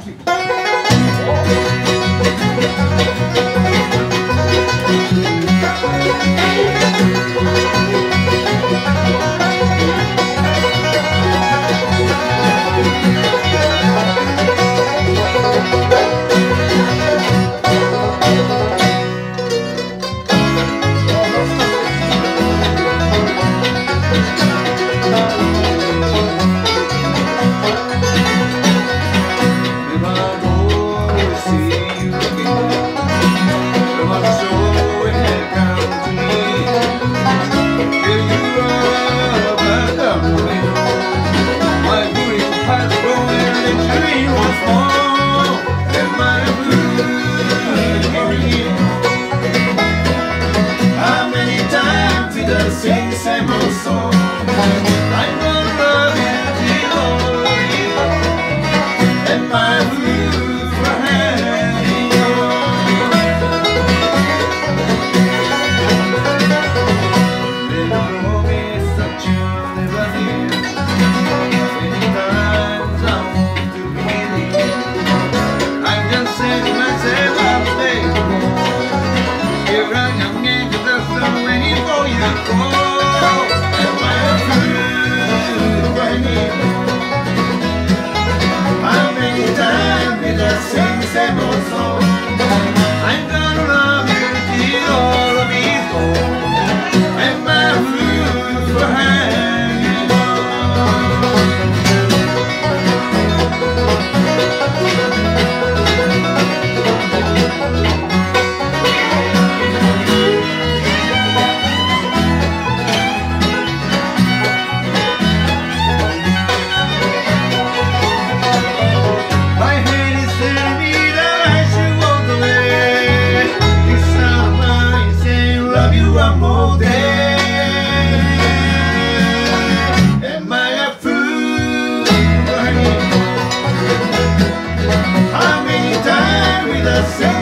någonting. Same